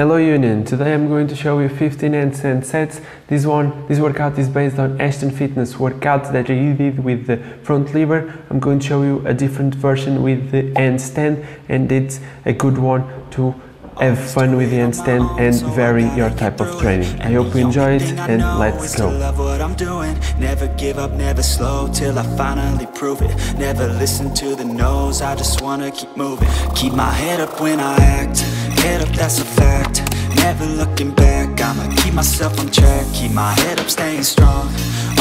Hello Union, today I'm going to show you 15 handstand sets. This one, this workout is based on Ashton Fitness workout that I did with the front lever. I'm going to show you a different version with the handstand and it's a good one to have fun with the handstand and vary your type of training. I hope you enjoy it and let's go. Never give up, never slow till I finally prove it. Never listen to the no's, I just wanna keep moving. Keep my head up when I act, head up, that's a fact. Never looking back, I'ma keep myself on track. Keep my head up, staying strong,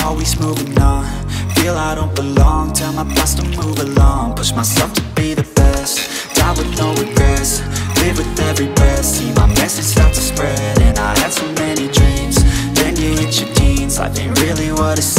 always moving on. Feel I don't belong, tell my thoughts to move along. Push myself to be the best, die with no regrets. Live with every breath, see my message start to spread And I had so many dreams, then you hit your teens Life ain't really what it seems,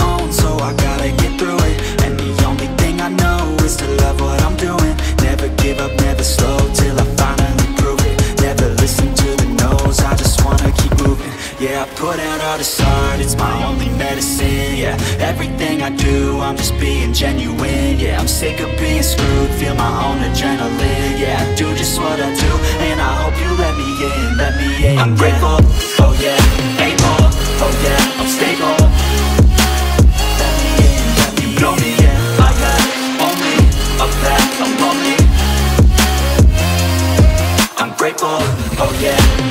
put out all this art, it's my only medicine Yeah, everything I do, I'm just being genuine Yeah, I'm sick of being screwed, feel my own adrenaline Yeah, I do just what I do, and I hope you let me in, let me in I'm grateful, oh yeah, able, oh yeah, I'm stable. Let me in, let me know me, yeah I got only a path, I'm lonely I'm grateful, oh yeah,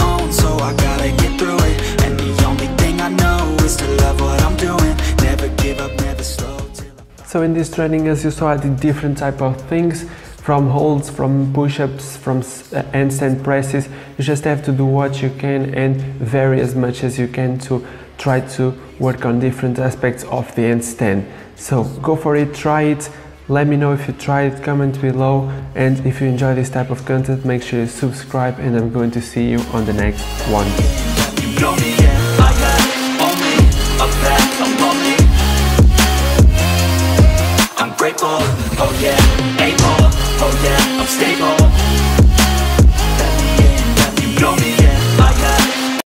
So in this training as you saw I did different type of things from holds, from push-ups, from uh, handstand presses. You just have to do what you can and vary as much as you can to try to work on different aspects of the handstand. So go for it, try it. Let me know if you try it, comment below. And if you enjoy this type of content, make sure you subscribe and I'm going to see you on the next one. Grateful, oh yeah, able, oh yeah, I'm stable